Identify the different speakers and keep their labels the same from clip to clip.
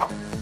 Speaker 1: you.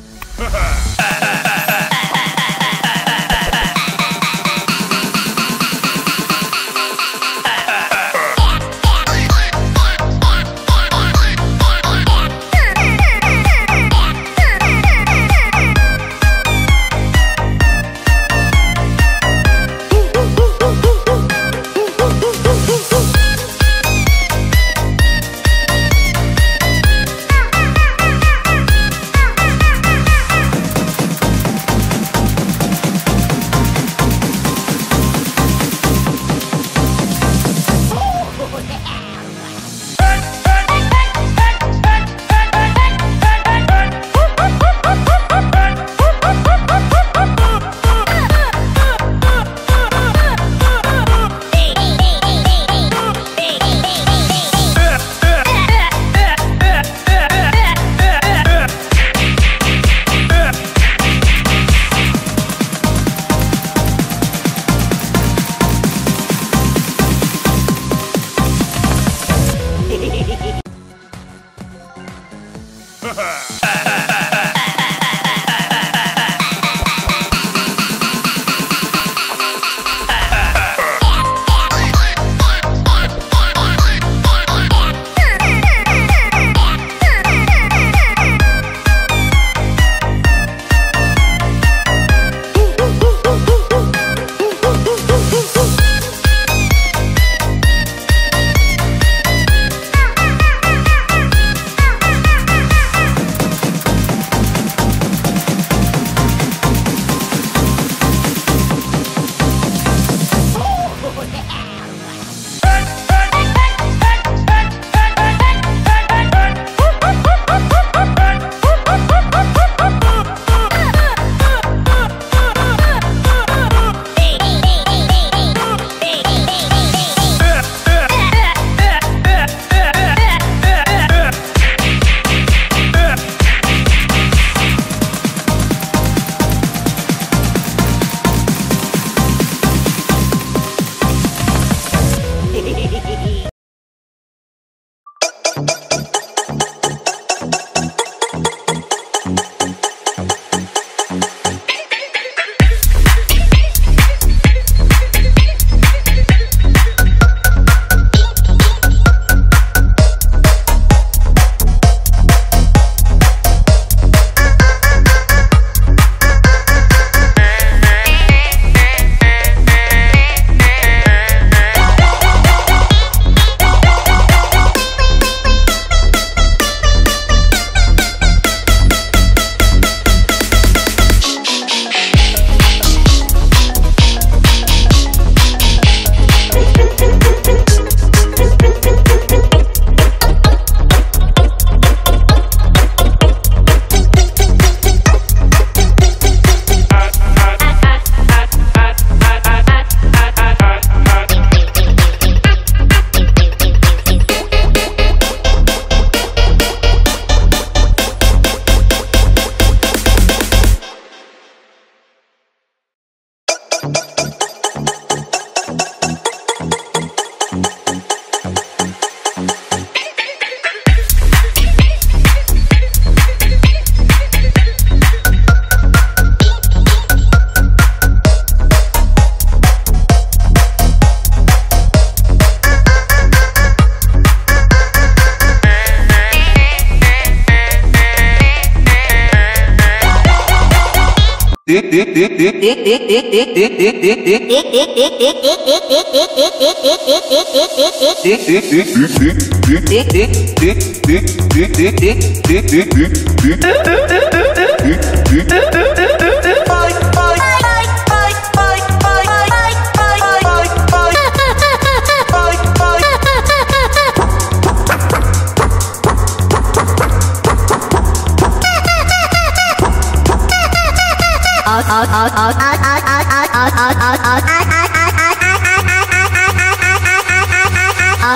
Speaker 1: Fala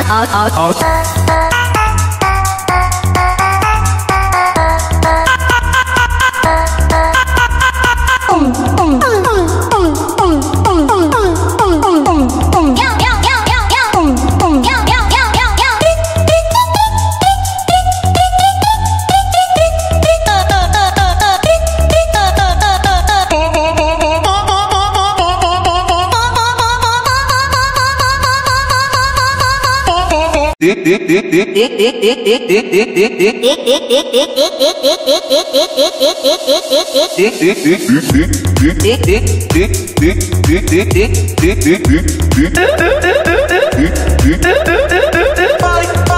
Speaker 1: Oh oh oh. Bye,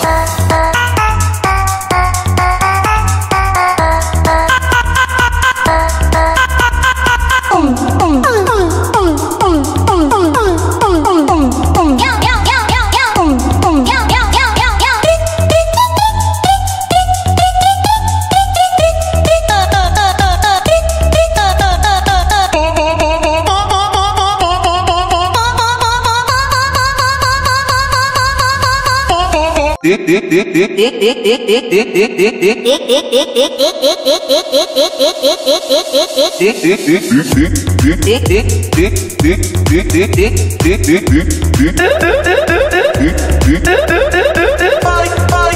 Speaker 1: bye.